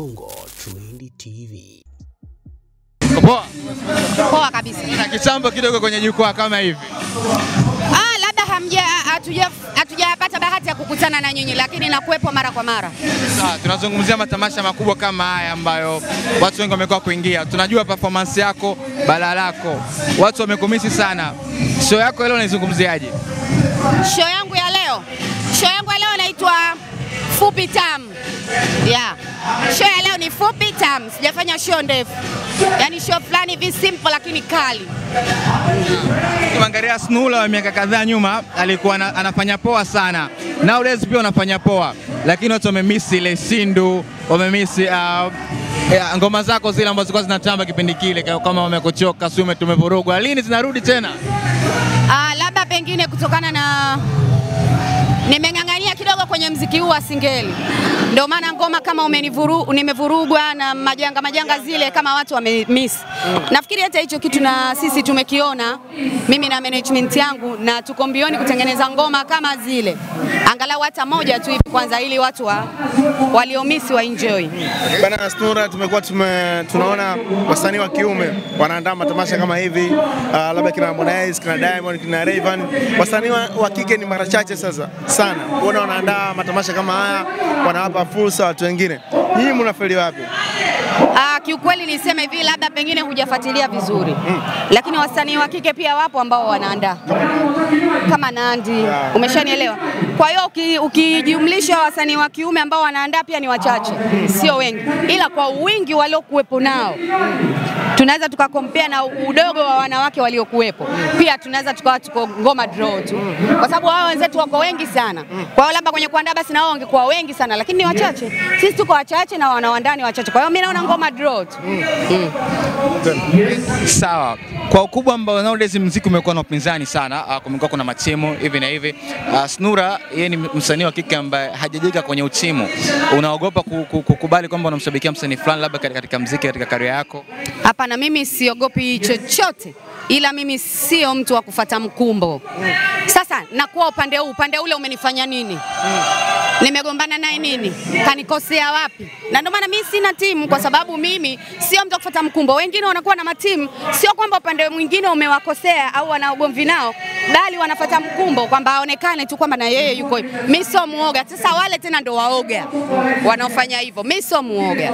Bongo Trend TV. Poa. Poa kabisa. Na kitambo kidogo kwenye jukwaa kama hivi. Ah, labda hamja hatujapata bahati ya kukutana na nyinyi, lakini nakuwepo mara kwa mara. Sawa, tunazungumzia matamasha makubwa kama haya ambayo watu wengi wamekuwa kuingia. Tunajua performance yako, bala lako, watu wamekumisi sana. Show yako leo unaizungumziaje? Show yangu ya leo, show yangu ya leo inaitwa Fupi Tamu. Yeah. Show ya leo ni fupi tamu, sijafanya show ndefu, yaani show fulani hivi simple lakini kali. Ukimwangalia Snula wa miaka kadhaa nyuma alikuwa ana- anafanya poa sana. Nowadays pia unafanya poa, lakini watu wamemisi ile Sindu, wamemisi uh, ya, ngoma zako zile ambazo zilikuwa zinatamba kipindi kile, kama wamekuchoka, sume tumevurugwa, lini zinarudi tena? Uh, labda pengine kutokana na nimeng'ang'ania kidogo kwenye mziki huu wa singeli, ndio maana ngoma kama umenivuru, nimevurugwa na majanga majanga zile, kama watu wamemiss. Mm. Nafikiri hata hicho kitu na sisi tumekiona, mimi na management yangu, na tuko mbioni kutengeneza ngoma kama zile, angalau hata moja tu hivi kwanza, ili watu wa, waliomisi wa enjoy. Bana Snura, tumekuwa tume, tunaona wasanii wa kiume wanaandaa matamasha kama hivi uh, labda kina Harmonize, kina Diamond, kina Rayvanny. Wasanii wa, wa kike ni mara chache sasa sana. Kuona wanaandaa matamasha kama haya, wanawapa fursa watu wengine. Nyinyi mnafeli wapi? Ah, kiukweli niseme hivi, labda pengine hujafuatilia vizuri. Lakini wasanii wa kike pia wapo ambao wanaandaa kama Nandi, yeah. umeshanielewa. Kwa hiyo ukijumlisha uki- wasanii wa kiume ambao wanaandaa pia ni wachache, sio wengi, ila kwa wingi waliokuwepo nao tunaweza tukakompea na udogo wa wanawake waliokuwepo, pia tunaweza tukawa tuko ngoma draw tu, kwa sababu wao wenzetu wako wengi sana. Kwa hiyo labda kwenye kuandaa basi na wao wangekuwa wengi sana, lakini ni wachache. Sisi tuko wachache na wanaoandaa ni wachache, kwa hiyo mimi naona ngoma draw tu. Sawa. Kwa ukubwa ambao nowadays muziki umekuwa na upinzani sana, uh, kumekuwa kuna machemo hivi na hivi. Uh, Snura yeye ni msanii wa kike ambaye hajajika kwenye uchimu Unaogopa ku- ku- kukubali kwamba unamshabikia msanii fulani labda katika, mziki, katika karia yako? Hapana, mimi siogopi chochote, ila mimi sio mtu wa kufata mkumbo. Sasa nakuwa upande huu, upande ule umenifanya nini? Nimegombana naye nini? Kanikosea wapi? Na ndio maana mimi sina timu, kwa sababu mimi sio mtu wa kufata mkumbo. Wengine wanakuwa na matimu, sio kwamba upande mwingine umewakosea au wana ugomvi nao, bali wanafata mkumbo kwamba aonekane tu kwamba na yeye yuko hivyo. Mimi sio muoga. Sasa wale tena ndo waoga wanaofanya hivyo. Mimi sio muoga,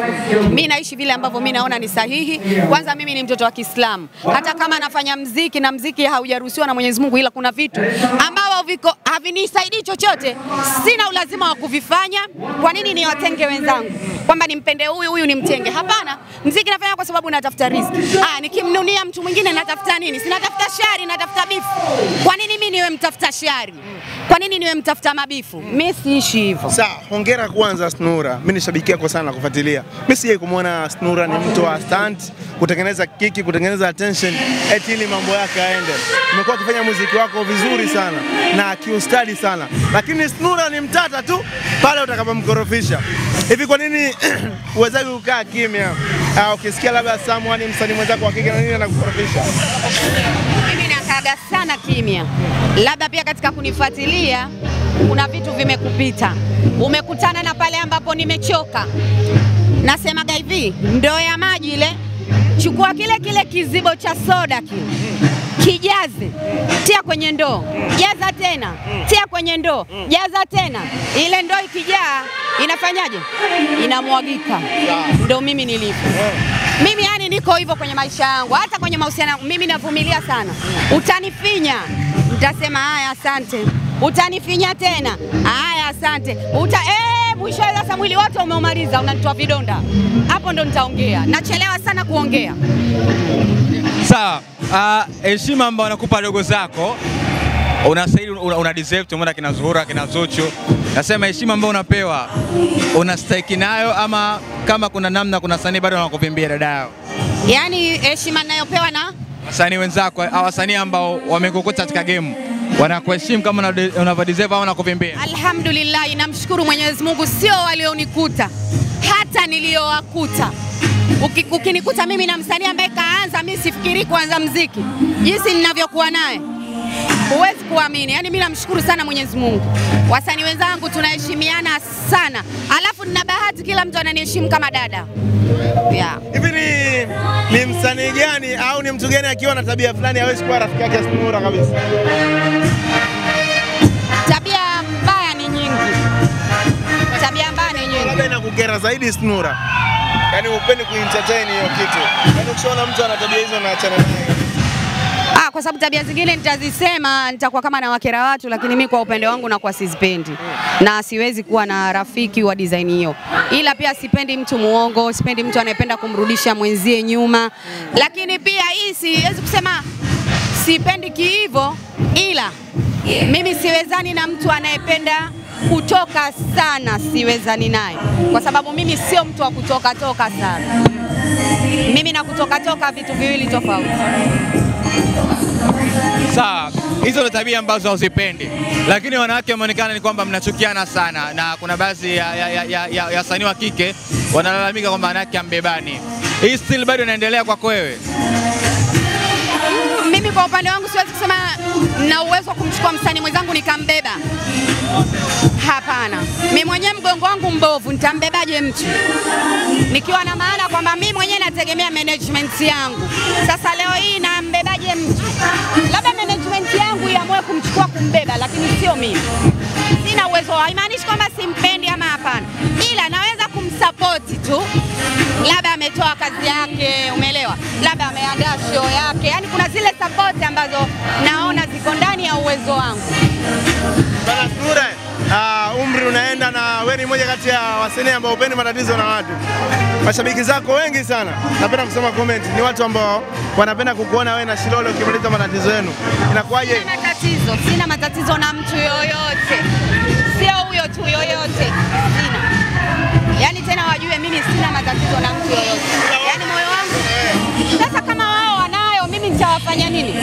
mimi naishi vile ambavyo mimi naona ni sahihi. Kwanza mimi ni mtoto wa Kiislamu, hata kama nafanya mziki na mziki haujaruhusiwa na Mwenyezi Mungu, ila kuna vitu ambao viko havinisaidii chochote, sina ulazima wa kuvifanya. Kwa nini niwatenge wenzangu kwamba nimpende huyu huyu nimtenge? Hapana, mziki nafanya kwa sababu natafuta riziki. Ah, nikimnunia mtu mwingine natafuta nini? Sinatafuta shari, natafuta bifu. Kwa nini mimi niwe mtafuta shari? Kwa nini niwe mtafuta mabifu? Mimi siishi hivyo. Sawa, hongera kwanza Snura. Mimi nishabikia kwa sana kufuatilia. Mimi sijai kumwona Snura ni mtu wa stunt, kutengeneza kiki, kutengeneza attention eti ili mambo yake aende. Umekuwa ukifanya muziki wako vizuri sana na kiustadi sana, lakini Snura ni mtata tu pale utakapomkorofisha. Hivi kwa nini uwezaji kukaa kimya? au ukisikia labda someone msanii mwenzako wa kike na nini anakukorofisha? Mimi nakaga sana kimya, labda pia katika kunifuatilia kuna vitu vimekupita, umekutana na pale ambapo nimechoka. Nasemaga hivi, ndoo ya maji ile, chukua kile kile kizibo cha soda kile kijaze, tia kwenye ndoo, jaza tena, tia kwenye ndoo, jaza tena. Ile ndoo ikijaa inafanyaje? Inamwagika. Ndo mimi nilivyo. Mimi yani niko hivyo kwenye maisha yangu, hata kwenye mahusiano yangu mimi navumilia sana. Utanifinya, nitasema haya, asante. Utanifinya tena, haya, asante. Uta eh, mwisho sasa mwili wote umeumaliza, unanitoa vidonda, hapo ndo nitaongea. Nachelewa sana kuongea. Sawa. heshima heshima ambayo wanakupa dogo zako unastahili, una, una deserve. Tumeona kina Zuhura, kina Zuchu. Nasema heshima ambayo unapewa unastahiki nayo, ama kama kuna namna, kuna sanii bado wanakuvimbia dada yao, Yaani heshima ninayopewa na wasanii wenzako wasanii ambao wamekukuta katika game wanakuheshimu kama unavyo- unavyodeserve au wanakuvimbia? Alhamdulillah, namshukuru Mwenyezi Mungu, sio walionikuta, hata niliyowakuta. Uki- Ukinikuta mimi na msanii ambaye kaanza, mimi sifikiri kuanza mziki, jinsi ninavyokuwa naye huwezi kuamini. Yani mimi namshukuru sana Mwenyezi Mungu, wasanii wenzangu tunaheshimiana sana, alafu nina bahati kila mtu ananiheshimu kama dada yeah. Hivi ni, ni msanii gani au ni mtu gani akiwa na tabia fulani hawezi kuwa rafiki yake Snura kabisa? Tabia mbaya ni nyingi, tabia mbaya ni nyingi. Labda inakukera zaidi Snura, yaani upendi kuentertain hiyo kitu, yaani ukishaona mtu ana tabia hizo naachana naye. Ah, kwa sababu tabia zingine nitazisema nitakuwa kama na wakera watu, lakini mi kwa upande wangu nakuwa sizipendi. Na siwezi kuwa na rafiki wa design hiyo, ila pia sipendi mtu muongo, sipendi mtu anayependa kumrudisha mwenzie nyuma, lakini pia hii siwezi kusema sipendi kiivo, ila mimi siwezani na mtu anayependa kutoka sana, siwezani naye. Kwa sababu mimi sio mtu wa kutoka toka sana. Mimi na kutoka toka vitu viwili tofauti. Sawa, hizo ni tabia ambazo hauzipendi, lakini wanawake wameonekana ni kwamba mnachukiana sana, na kuna baadhi ya, ya, ya, ya, ya, ya wasanii wa kike wanalalamika kwamba wanawake ambebani. Hii still bado inaendelea kwako wewe? Mimi kwa upande wangu siwezi kusema na uwezo wa kumchukua msanii mwenzangu nikambeba. Hapana, mimi mwenyewe mgongo wangu mbovu, nitambebaje mtu? Nikiwa na maana kwamba mimi mwenyewe nategemea management yangu. Sasa leo hii nambebaje mtu? Labda management yangu iamue kumchukua kumbeba, lakini sio mimi. Sina uwezo, haimaanishi kwamba simpendi ama hapana, ila naweza kumsapoti tu labda ametoa kazi yake, umeelewa, labda ameandaa show yake, yani kuna zile sapoti ambazo naona ziko ndani ya uwezo wangu. Bana umri unaenda na wewe ni moja kati ya wasanii ambao upendi matatizo na watu. Mashabiki zako wengi sana, napenda kusoma comment, ni watu ambao wanapenda kukuona wewe na Shilole ukimaliza matatizo yenu. Inakuwaje? Sina matatizo, sina matatizo na mtu yoyote, sio huyo tu, yoyote sina. Yani tena wajue mimi sina matatizo na mtu yoyote, yani moyo wangu. Sasa kama wao wanayo, mimi nitawafanya nini?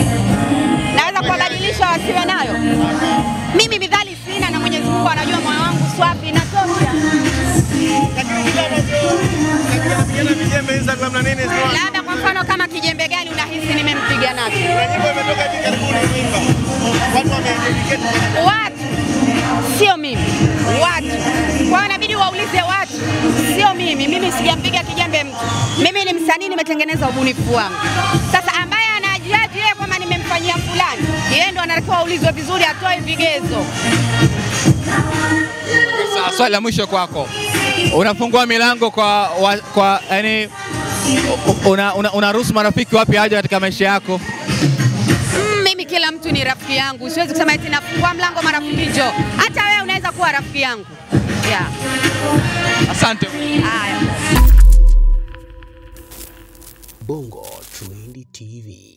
Naweza kuwabadilisha wasiwe nayo? Mimi midhali sina, na Mwenyezi Mungu anajua moyo wangu swapi inatosha. Lakini vijembe Instagram na nini Labda kwa mfano kama kijembe gani unahisi nimempiga nacho? Watu sio mimi, watu. Kwa hiyo inabidi waulize watu, sio mimi. Mimi sijampiga kijembe mtu, mimi ni msanii, nimetengeneza ubunifu wangu. Sasa anatakiwa aulizwe vizuri, atoe vigezo. Sawa, swali la mwisho kwako, unafungua milango kwa, wa, kwa yani, unaruhusu una, una marafiki wapi aje katika maisha yako? Mm, mimi kila mtu ni rafiki yangu, siwezi kusema eti nafungua mlango marafiki njoo. Hata wewe unaweza kuwa rafiki yangu yeah. Asante. Haya. Bongo Trendy TV.